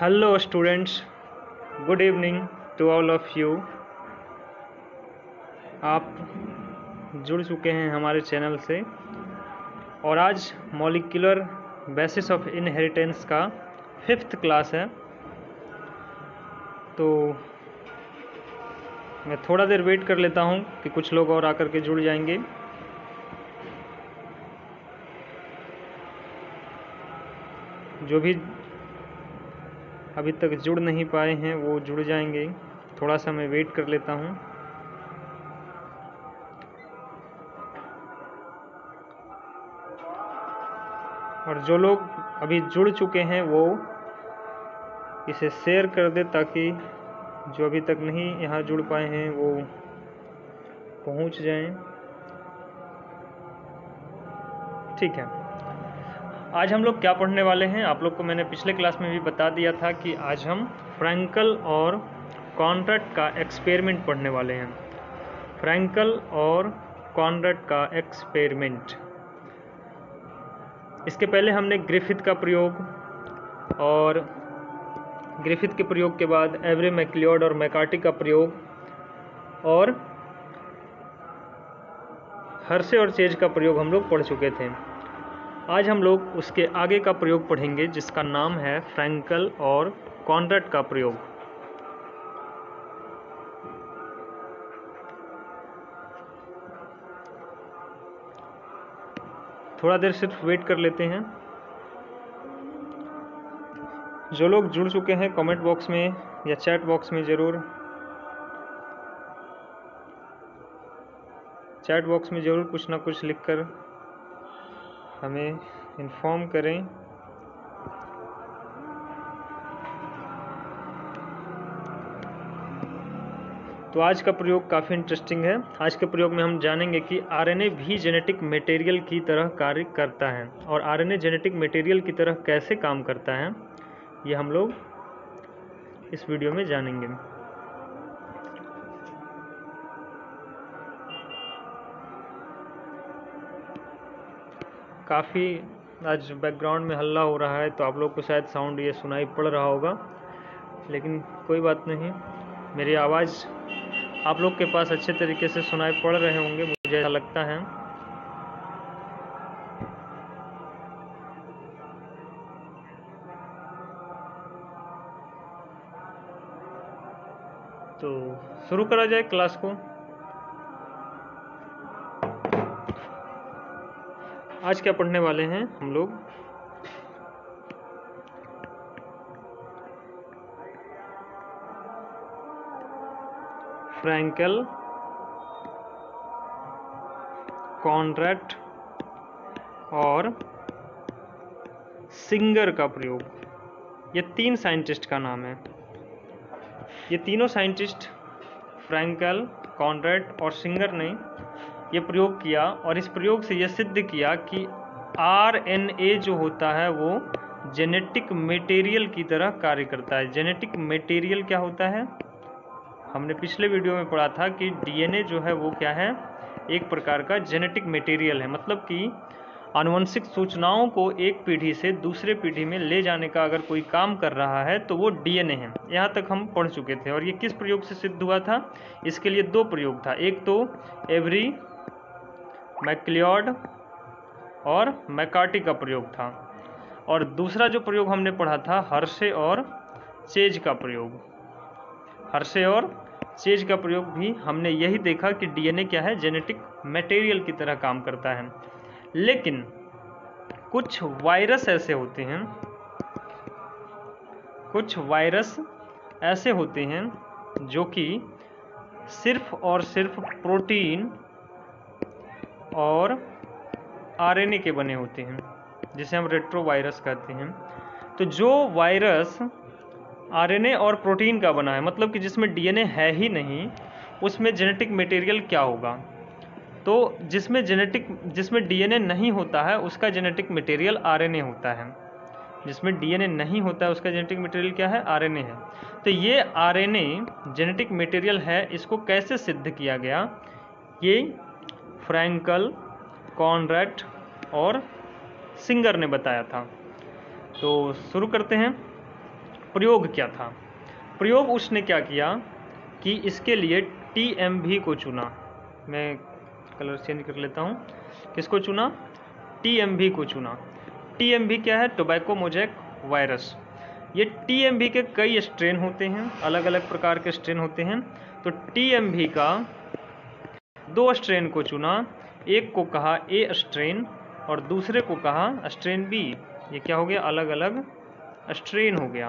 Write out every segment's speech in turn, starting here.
Hello students good evening to all of you आप जुड़ चुके हैं हमारे चैनल से। और आज मॉलिकुलर बेसिस ऑफ़ इनहेरिटेंस का फिफ्थ क्लास है। तो मैं थोड़ा देर वेट कर लेता हूँ कि कुछ लोग और आकर के जुड़ जाएँगे। जो भी अभी तक जुड़ नहीं पाए हैं, वो जुड़ जाएँगे। थोड़ा सा मैं वेट कर लेता हूँ। और जो लोग अभी जुड़ चुके हैं, वो इसे शेयर कर दे ताकि जो अभी तक नहीं यहाँ जुड़ पाए हैं, वो पहुँच जाएँ। ठीक है। आज हम लोग क्या पढ़ने वाले हैं? आप लोग को मैंने पिछले क्लास में भी बता दिया था कि आज हम फ्रैंकल और कॉन्ट्रैक्ट का एक्सपेरिमेंट पढ़ने वाले हैं। फ्रैंकल और कॉन्ट्रैक्ट का एक्सपेरिमेंट इसके पहले हमने ग्रिफिथ का प्रयोग और ग्रिफिथ के प्रयोग के बाद एवरे मैक्लियोड और मैकार्टी का प्रयोग और हर्से और चेज का प्रयोग हम लोग पढ़ चुके थे। आज हम लोग उसके आगे का प्रयोग पढ़ेंगे, जिसका नाम है फ्रैंकल और कॉन्ड्रेट का प्रयोग। थोड़ा देर सिर्फ़ वेट कर लेते हैं। जो लोग जुड़ चुके हैं, कमेंट बॉक्स में या चैट बॉक्स में ज़रूर। चैट बॉक्स में ज़रूर कुछ ना कुछ लिखकर हमें इन्फॉर्म करें। तो आज का प्रयोग काफ़ी इंटरेस्टिंग है। आज के प्रयोग में हम जानेंगे कि आरएनए भी जेनेटिक मटेरियल की तरह कार्य करता है और आरएनए जेनेटिक मटेरियल की तरह कैसे काम करता है, ये हम लोग इस वीडियो में जानेंगे। काफ़ी आज बैकग्राउंड में हल्ला हो रहा है तो आप लोग को शायद साउंड ये सुनाई पड़ रहा होगा। लेकिन कोई बात नहीं, मेरी आवाज़ आप लोग के पास अच्छे तरीके से सुनाई पड़ रहे होंगे, मुझे ऐसा लगता है। तो शुरू करा जाए क्लास को। आज क्या पढ़ने वाले हैं हम लोग? फ्रैंकल कॉन्ट्रैक्ट और सिंगर का प्रयोग। ये तीन साइंटिस्ट का नाम है। ये तीनों साइंटिस्ट फ्रैंकल, कॉन्ट्रैक्ट और सिंगर ने ये प्रयोग किया और इस प्रयोग से यह सिद्ध किया कि आर एन ए जो होता है वो जेनेटिक मटेरियल की तरह कार्य करता है। जेनेटिक मटेरियल क्या होता है? हमने पिछले वीडियो में पढ़ा था कि डीएनए जो है वो क्या है? एक प्रकार का जेनेटिक मटेरियल है। मतलब कि आनुवंशिक सूचनाओं को एक पीढ़ी से दूसरे पीढ़ी में ले जाने का अगर कोई काम कर रहा है तो वो डीएनए है। यहाँ तक हम पढ़ चुके थे और ये किस प्रयोग से सिद्ध हुआ था? इसके लिए दो प्रयोग था। एक तो एवरी मैक्लियड और मैकार्टी का प्रयोग था। और दूसरा जो प्रयोग हमने पढ़ा था, हर्षे और चेज का प्रयोग। हर्षे और चेज का प्रयोग भी हमने यही देखा कि डीएनए क्या है, जेनेटिक मटेरियल की तरह काम करता है। लेकिन कुछ वायरस ऐसे होते हैं, कुछ वायरस ऐसे होते हैं जो कि सिर्फ़ और सिर्फ़ प्रोटीन और आरएनए के बने होते हैं, जिसे हम रेट्रो वायरस कहते हैं। तो जो वायरस आरएनए और प्रोटीन का बना है मतलब कि जिसमें डीएनए है ही नहीं, उसमें जेनेटिक मटेरियल क्या होगा? तो जिसमें जेनेटिक, जिसमें डीएनए नहीं होता है, उसका जेनेटिक मटेरियल आरएनए होता है। जिसमें डीएनए नहीं होता है, उसका जेनेटिक मटेरियल क्या है? आरएनए है। तो ये आरएनए जेनेटिक मटेरियल है, इसको कैसे सिद्ध किया गया? ये फ्रैंकल कॉन्ड्रैट और सिंगर ने बताया था। तो शुरू करते हैं। प्रयोग क्या था? प्रयोग उसने क्या किया कि इसके लिए टी एम भी को चुना। मैं कलर चेंज कर लेता हूँ। किसको चुना? टी एम भी को चुना। टी एम भी क्या है? टोबैको मोजैक वायरस ये टी एम भी के कई स्ट्रेन होते हैं अलग अलग प्रकार के स्ट्रेन होते हैं। तो टी एम भी का दो स्ट्रेन को चुना। एक को कहा ए स्ट्रेन और दूसरे को कहा स्ट्रेन बी ये क्या हो गया? अलग अलग स्ट्रेन हो गया।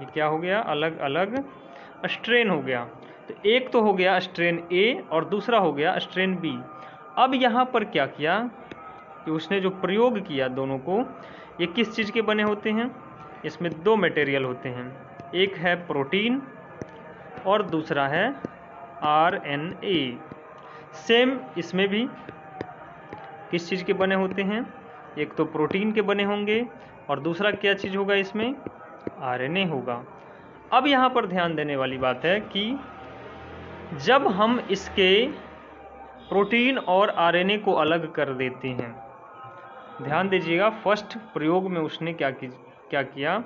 ये क्या हो गया? अलग अलग स्ट्रेन हो गया। तो एक तो हो गया स्ट्रेन ए और दूसरा हो गया स्ट्रेन बी अब यहाँ पर क्या किया कि उसने जो प्रयोग किया दोनों को, ये किस चीज़ के बने होते हैं? इसमें दो मटेरियल होते हैं। एक है प्रोटीन और दूसरा है आर एन ए। सेम इसमें भी किस चीज़ के बने होते हैं? एक तो प्रोटीन के बने होंगे और दूसरा क्या चीज़ होगा इसमें? आरएनए होगा। अब यहाँ पर ध्यान देने वाली बात है कि जब हम इसके प्रोटीन और आरएनए को अलग कर देते हैं, ध्यान दीजिएगा, फ़र्स्ट प्रयोग में उसने क्या की, क्या किया?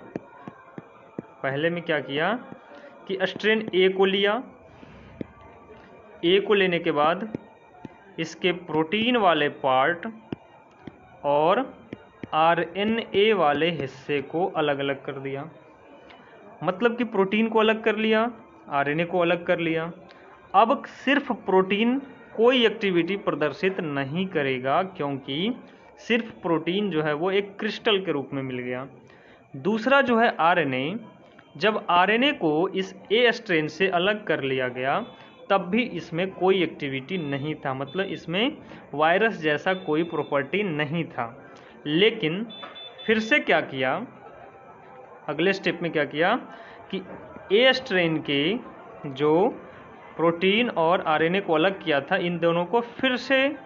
पहले में क्या किया कि स्ट्रेन ए को लिया ए को लेने के बाद इसके प्रोटीन वाले पार्ट और आरएनए वाले हिस्से को अलग अलग कर दिया। मतलब कि प्रोटीन को अलग कर लिया आरएनए को अलग कर लिया। अब सिर्फ़ प्रोटीन कोई एक्टिविटी प्रदर्शित नहीं करेगा क्योंकि सिर्फ़ प्रोटीन जो है वो एक क्रिस्टल के रूप में मिल गया। दूसरा जो है आरएनए जब आरएनए को इस ए स्ट्रेन से अलग कर लिया गया तब भी इसमें कोई एक्टिविटी नहीं था। मतलब इसमें वायरस जैसा कोई प्रॉपर्टी नहीं था। लेकिन फिर से क्या किया? अगले स्टेप में क्या किया? कि ए स्ट्रेन के जो प्रोटीन और आरएनए को अलग किया था, इन दोनों को फिर से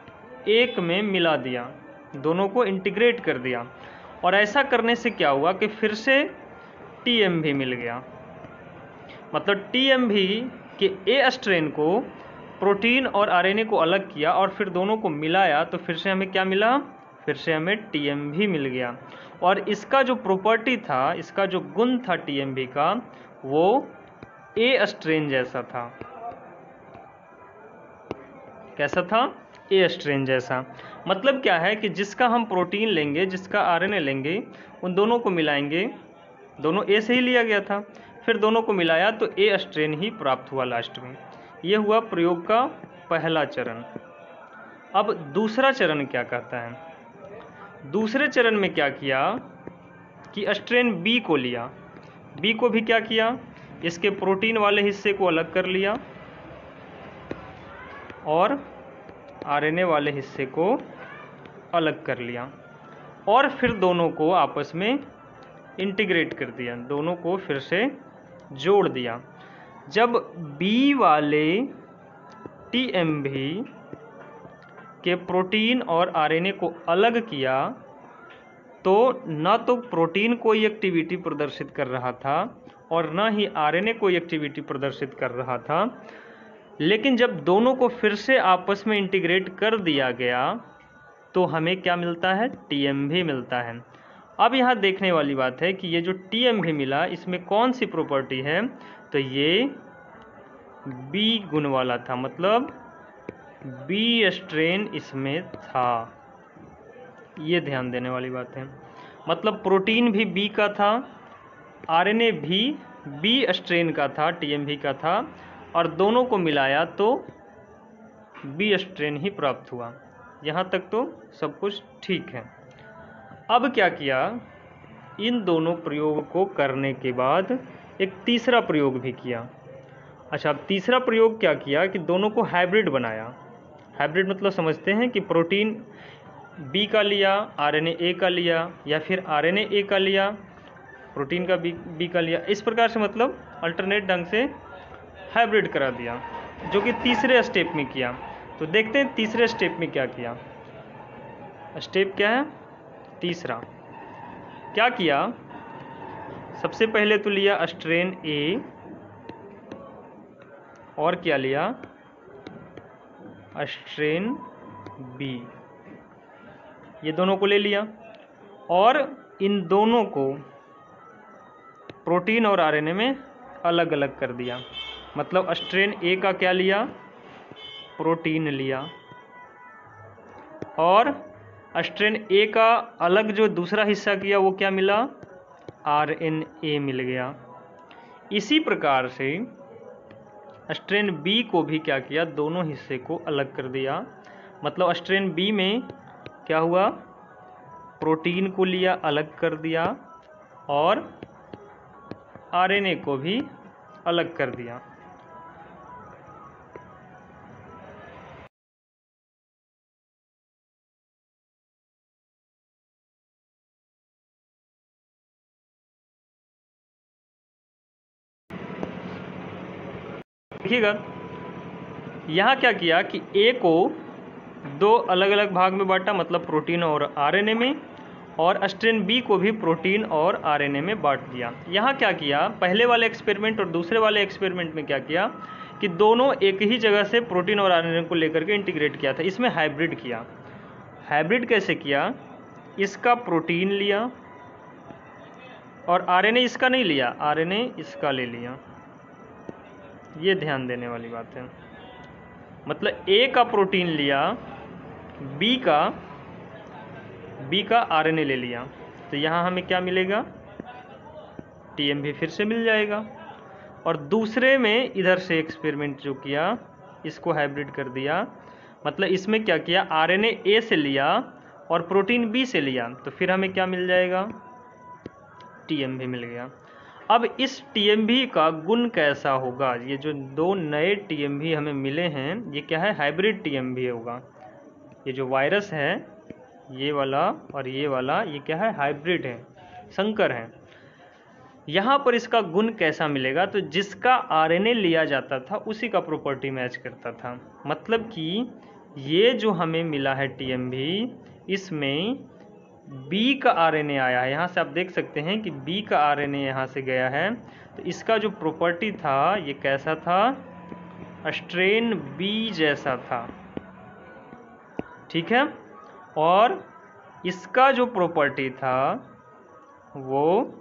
एक में मिला दिया। दोनों को इंटीग्रेट कर दिया। और ऐसा करने से क्या हुआ कि फिर से टीएम भी मिल गया। मतलब टीएम भी कि ए स्ट्रेन को प्रोटीन और आरएनए को अलग किया और फिर दोनों को मिलाया तो फिर से हमें क्या मिला? फिर से हमें टीएम भी मिल गया। और इसका जो प्रॉपर्टी था, इसका जो गुण था टीएमबी का, वो ए स्ट्रेन जैसा था। कैसा था? ए स्ट्रेन जैसा। मतलब क्या है कि जिसका हम प्रोटीन लेंगे, जिसका आरएनए लेंगे, उन दोनों को मिलाएँगे। दोनों ए से ही लिया गया था। फिर दोनों को मिलाया तो ए स्ट्रेन ही प्राप्त हुआ लास्ट में। यह हुआ प्रयोग का पहला चरण। अब दूसरा चरण क्या कहता है? दूसरे चरण में क्या किया कि स्ट्रेन बी को लिया। बी को भी क्या किया? इसके प्रोटीन वाले हिस्से को अलग कर लिया और आरएनए वाले हिस्से को अलग कर लिया और फिर दोनों को आपस में इंटीग्रेट कर दिया। दोनों को फिर से जोड़ दिया। जब बी वाले टी एम भी के प्रोटीन और आरएनए को अलग किया तो न तो प्रोटीन कोई एक्टिविटी प्रदर्शित कर रहा था और न ही आरएनए कोई एक्टिविटी प्रदर्शित कर रहा था। लेकिन जब दोनों को फिर से आपस में इंटीग्रेट कर दिया गया तो हमें क्या मिलता है? भी मिलता है। अब यहाँ देखने वाली बात है कि ये जो टी एम भी मिला, इसमें कौन सी प्रॉपर्टी है? तो ये बी गुण वाला था मतलब बी स्ट्रेन इसमें था। ये ध्यान देने वाली बात है। मतलब प्रोटीन भी बी का था आरएनए भी बी स्ट्रेन का था टीएमवी का था, और दोनों को मिलाया तो बी स्ट्रेन ही प्राप्त हुआ। यहाँ तक तो सब कुछ ठीक है। अब क्या किया? इन दोनों प्रयोग को करने के बाद एक तीसरा प्रयोग भी किया। अच्छा अब तीसरा प्रयोग क्या किया कि दोनों को हाइब्रिड बनाया। हाइब्रिड मतलब समझते हैं कि प्रोटीन बी का लिया आरएनए ए का लिया या फिर आरएनए ए का लिया प्रोटीन का बी बी का लिया। इस प्रकार से मतलब अल्टरनेट ढंग से हाइब्रिड करा दिया, जो कि तीसरे स्टेप में किया। तो देखते हैं तीसरे स्टेप में क्या किया। स्टेप क्या है? तीसरा। क्या किया? सबसे पहले तो लिया स्ट्रेन ए, और क्या लिया? Strain B. ये दोनों को ले लिया। और इन दोनों को प्रोटीन और आरएनए में अलग अलग कर दिया। मतलब स्ट्रेन ए का क्या लिया? प्रोटीन लिया। और स्ट्रेन ए का अलग जो दूसरा हिस्सा किया, वो क्या मिला? आर एन ए मिल गया। इसी प्रकार से स्ट्रेन बी को भी क्या किया? दोनों हिस्से को अलग कर दिया। मतलब स्ट्रेन बी में क्या हुआ? प्रोटीन को लिया, अलग कर दिया और आरएनए को भी अलग कर दिया। देखिएगा। यहाँ क्या किया कि ए को दो अलग अलग भाग में बांटा मतलब प्रोटीन और आरएनए में, और स्ट्रेन बी को भी प्रोटीन और आरएनए में बांट दिया। यहाँ क्या किया? पहले वाले एक्सपेरिमेंट और दूसरे वाले एक्सपेरिमेंट में क्या किया कि दोनों एक ही जगह से प्रोटीन और आरएनए को लेकर के इंटीग्रेट किया था। इसमें हाइब्रिड किया। हाइब्रिड कैसे किया? इसका प्रोटीन लिया और आरएनए इसका नहीं लिया। आरएनए इसका ले लिया। ये ध्यान देने वाली बात है। मतलब ए का प्रोटीन लिया बी का बी का आरएनए ले लिया। तो यहाँ हमें क्या मिलेगा? टीएमवी फिर से मिल जाएगा। और दूसरे में इधर से एक्सपेरिमेंट जो किया, इसको हाइब्रिड कर दिया। मतलब इसमें क्या किया? आरएनए ए से लिया और प्रोटीन बी से लिया। तो फिर हमें क्या मिल जाएगा? टीएमवी मिल गया। अब इस टीएमवी का गुण कैसा होगा? ये जो दो नए टीएमवी हमें मिले हैं, ये क्या है? हाइब्रिड टीएमवी होगा। ये जो वायरस है, ये वाला और ये वाला, ये क्या है? हाइब्रिड है, संकर है। यहाँ पर इसका गुण कैसा मिलेगा? तो जिसका आरएनए लिया जाता था, उसी का प्रॉपर्टी मैच करता था। मतलब कि ये जो हमें मिला है टीएमवी इसमें बी का आरएनए आया है। यहाँ से आप देख सकते हैं कि बी का आरएनए यहाँ से गया है। तो इसका जो प्रॉपर्टी था, ये कैसा था? स्ट्रेन बी जैसा था। ठीक है? और इसका जो प्रॉपर्टी था, वो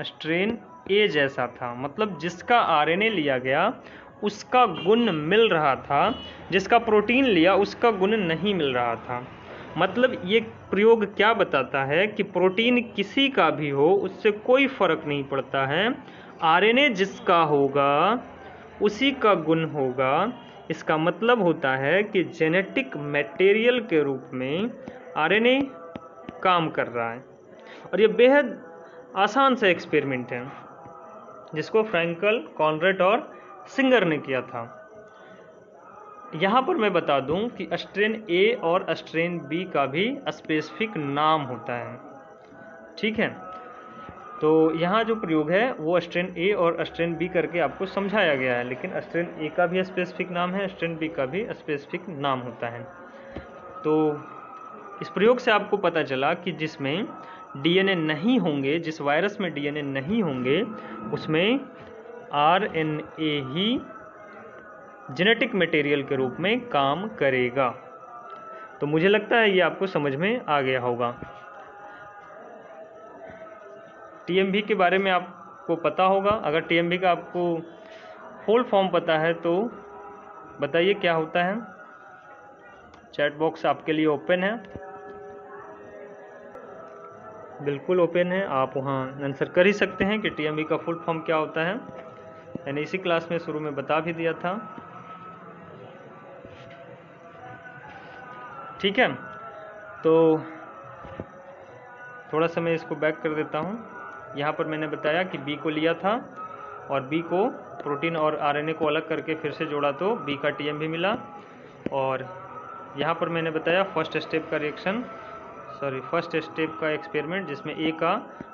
स्ट्रेन ए जैसा था। मतलब जिसका आरएनए लिया गया उसका गुण मिल रहा था, जिसका प्रोटीन लिया, उसका गुण नहीं मिल रहा था। मतलब ये प्रयोग क्या बताता है कि प्रोटीन किसी का भी हो, उससे कोई फ़र्क नहीं पड़ता है। आरएनए जिसका होगा, उसी का गुण होगा। इसका मतलब होता है कि जेनेटिक मटेरियल के रूप में आरएनए काम कर रहा है। और ये बेहद आसान सा एक्सपेरिमेंट है, जिसको फ्रैंकल कॉन्रेट और सिंगर ने किया था। यहाँ पर मैं बता दूँ कि स्ट्रेन ए और स्ट्रेन बी का भी स्पेसिफिक नाम होता है। ठीक है? तो यहाँ जो प्रयोग है, वो स्ट्रेन ए और स्ट्रेन बी करके आपको समझाया गया है, लेकिन स्ट्रेन ए का भी स्पेसिफिक नाम है, स्ट्रेन बी का भी स्पेसिफिक नाम होता है। तो इस प्रयोग से आपको पता चला कि जिसमें डीएनए नहीं होंगे, जिस वायरस में डीएनए नहीं होंगे, उसमें आरएनए ही जेनेटिक मटेरियल के रूप में काम करेगा। तो मुझे लगता है ये आपको समझ में आ गया होगा। टीएमवी के बारे में आपको पता होगा। अगर टीएमवी का आपको फुल फॉर्म पता है तो बताइए क्या होता है। चैट बॉक्स आपके लिए ओपन है। बिल्कुल ओपन है। आप वहाँ आंसर कर ही सकते हैं कि टीएमवी का फुल फॉर्म क्या होता है। मैंने इसी क्लास में शुरू में बता भी दिया था। ठीक है तो थोड़ा सा मैं इसको बैक कर देता हूँ। यहाँ पर मैंने बताया कि बी को लिया था और बी को प्रोटीन और आरएनए को अलग करके फिर से जोड़ा तो बी का टीएम भी मिला। और यहाँ पर मैंने बताया फ़र्स्ट स्टेप का रिएक्शन सॉरी फ़र्स्ट स्टेप का एक्सपेरिमेंट जिसमें ए का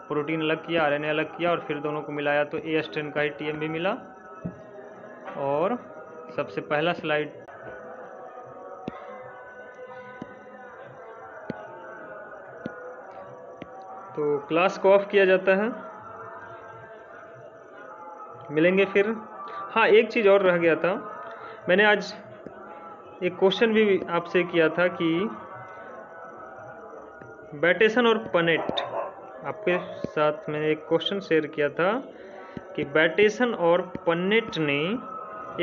प्रोटीन अलग किया आरएनए अलग किया और फिर दोनों को मिलाया तो ए स्ट्रेन का ही टीएम भी मिला। और सबसे पहला स्लाइड तो क्लास को ऑफ़ किया जाता है। मिलेंगे फिर। हाँ एक चीज़ और रह गया था। मैंने आज एक क्वेश्चन भी आपसे किया था कि बैटेसन और पनेट। आपके साथ मैंने एक क्वेश्चन शेयर किया था कि बैटेसन और पन्नेट ने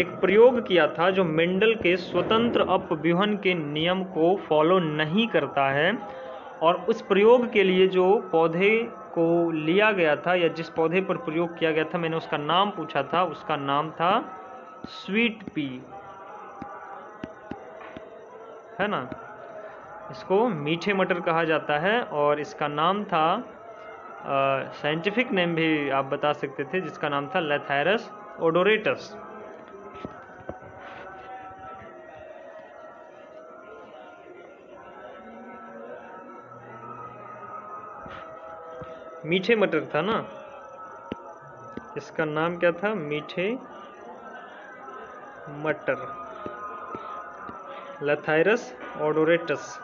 एक प्रयोग किया था जो मेंडल के स्वतंत्र अपव्यूहन के नियम को फॉलो नहीं करता है और उस प्रयोग के लिए जो पौधे को लिया गया था या जिस पौधे पर प्रयोग किया गया था, मैंने उसका नाम पूछा था, उसका नाम था स्वीट पी। है ना? इसको मीठे मटर कहा जाता है और इसका नाम था साइंटिफिक नेम भी आप बता सकते थे, जिसका नाम था लेथायरस ओडोरेटस मीठे मटर था ना? इसका नाम क्या था? मीठे मटर। लथायरस ओडोरेटस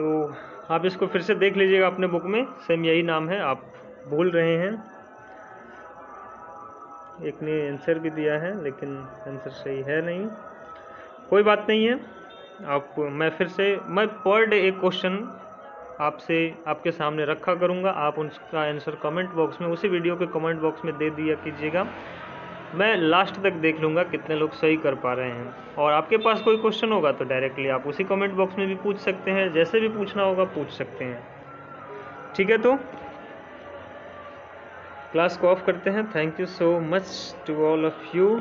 तो आप इसको फिर से देख लीजिएगा अपने बुक में। सेम यही नाम है, आप भूल रहे हैं। एक ने आंसर भी दिया है, लेकिन आंसर सही है नहीं। कोई बात नहीं है। आप, मैं फिर से, मैं पर डे एक क्वेश्चन आपसे, आपके सामने रखा करूँगा। आप उसका आंसर कमेंट बॉक्स में, उसी वीडियो के कमेंट बॉक्स में दे दिया कीजिएगा। मैं लास्ट तक देख लूँगा कितने लोग सही कर पा रहे हैं। और आपके पास कोई क्वेश्चन होगा तो डायरेक्टली आप उसी कमेंट बॉक्स में भी पूछ सकते हैं। जैसे भी पूछना होगा पूछ सकते हैं। ठीक है तो? क्लास को ऑफ़ करते हैं। Thank you so much to all of you